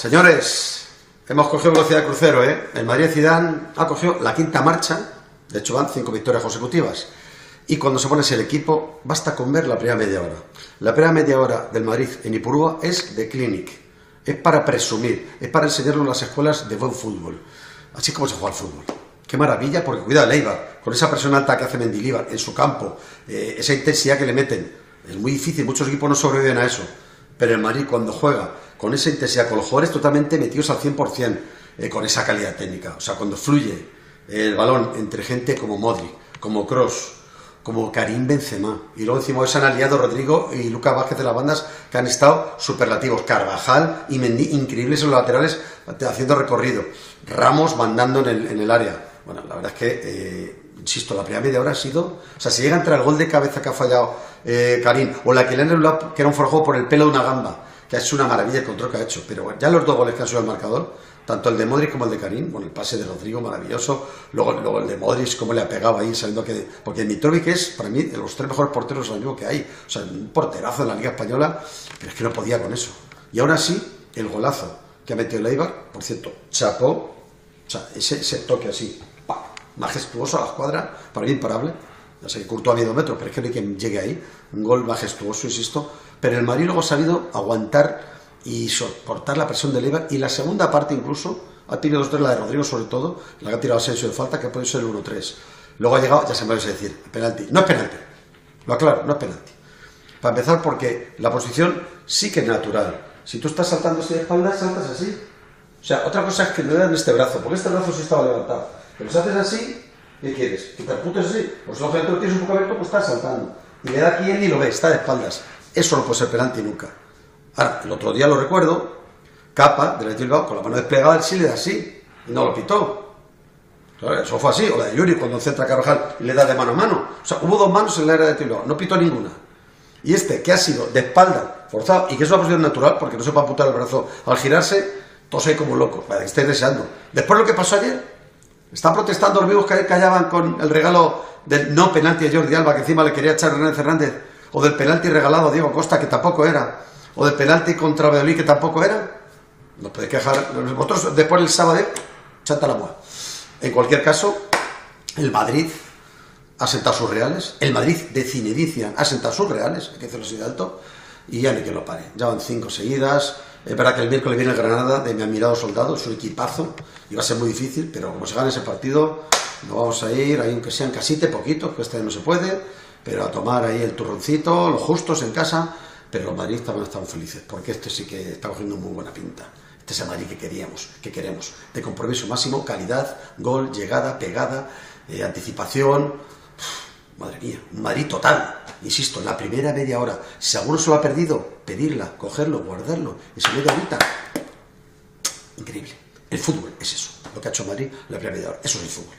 Señores, hemos cogido velocidad de crucero, ¿eh? El Madrid Zidane ha cogido la quinta marcha, de hecho van cinco victorias consecutivas. Y cuando se pone el equipo, basta con ver la primera media hora. La primera media hora del Madrid en Ipurúa es de clinic. Es para presumir, es para enseñarlo en las escuelas de buen fútbol. Así como se juega al fútbol. Qué maravilla, porque cuidado, Leiva, con esa presión alta que hace Mendilibar en su campo, eh, esa intensidad que le meten. Es muy difícil, muchos equipos no sobreviven a eso. Pero el Madrid cuando juega con esa intensidad, con los jugadores totalmente metidos al 100%, eh, con esa calidad técnica, o sea, cuando fluye el balón entre gente como Modric, como Cross, como Karim Benzema, y luego encima se han aliado Rodrigo y Lucas Vázquez de las bandas que han estado superlativos, Carvajal y Mendy increíbles en los laterales haciendo recorrido, Ramos mandando en el, área. Bueno, la verdad es que eh, insisto, la primera media hora ha sido. O sea, si llega entre el gol de cabeza que ha fallado eh, Karim o la que le han que era un forjado por el pelo de una gamba, que ha hecho una maravilla el control que ha hecho. Pero bueno, ya los dos goles que han subido al marcador, tanto el de Modric como el de Karim, con el pase de Rodrigo maravilloso, luego, el de Modric, cómo le ha pegado ahí, sabiendo que. Porque Mitrovic es, para mí, de los tres mejores porteros del año que hay. O sea, un porterazo en la Liga Española, pero es que no podía con eso. Y ahora sí, el golazo que ha metido el Eibar, por cierto, chapó, o sea, ese, toque así, majestuoso a la escuadra, para mí imparable. Ya sé que Courtois ha habido metros, pero es que no hay quien llegue ahí. Un gol majestuoso, insisto. Pero el Madrid luego ha sabido aguantar y soportar la presión del Eibar. Y la segunda parte incluso, ha tenido dos tres, la de Rodrigo sobre todo, la que ha tirado Asensio de falta, que puede ser el 1-3. Luego ha llegado, ya se me va a decir, penalti. No es penalti. Lo aclaro, no es penalti. Para empezar, porque la posición sí que es natural. Si tú estás saltando así de espaldas, saltas así. O sea, otra cosa es que no en este brazo, porque este brazo sí estaba levantado. Pero si haces así, ¿qué quieres? ¿Que te aputes así? Pues si lo tienes un poco abierto, pues estás saltando. Y le da aquí él y lo ve, está de espaldas. Eso no puede ser penalti nunca. Ahora, el otro día lo recuerdo, Capa, del Bilbao, con la mano desplegada, sí le da así, y no lo pitó. Eso fue así, o la de Yuri cuando centra Carvajal y le da de mano a mano. O sea, hubo dos manos en la era de Bilbao, no pitó ninguna. Y este, que ha sido de espalda, forzado, y que es una posición natural, porque no se puede apuntar el brazo al girarse, tose como loco, para que deseando. Después lo que pasó ayer, están protestando los vivos que callaban con el regalo del no penalti a Jordi Alba, que encima le quería echar René Fernández, o del penalti regalado a Diego Costa, que tampoco era, o del penalti contra Valladolid, que tampoco era. No podéis quejar. Vosotros, después del sábado, chata la muerte. En cualquier caso, el Madrid ha sentado sus reales, el Madrid de Cinedicia ha sentado sus reales, hay que hacerlo así de alto, y ya ni que lo pare. Ya van cinco seguidas, es verdad que el miércoles viene el Granada de mi admirado soldado, su equipazo, y va a ser muy difícil, pero como se gane ese partido, nos vamos a ir, ahí aunque sean casite, poquito, que este no se puede, pero a tomar ahí el turroncito, los justos en casa, pero los madridistas van a estar felices, porque este sí que está cogiendo muy buena pinta. Este es el Madrid que queríamos, que queremos, de compromiso máximo, calidad, gol, llegada, pegada, eh, anticipación, madre mía, un Madrid total. Insisto, en la primera media hora, si alguno se lo ha perdido, pedirla, cogerlo, guardarlo, esa media horita, increíble. El fútbol es eso, lo que ha hecho Madrid la primera media hora, eso es el fútbol.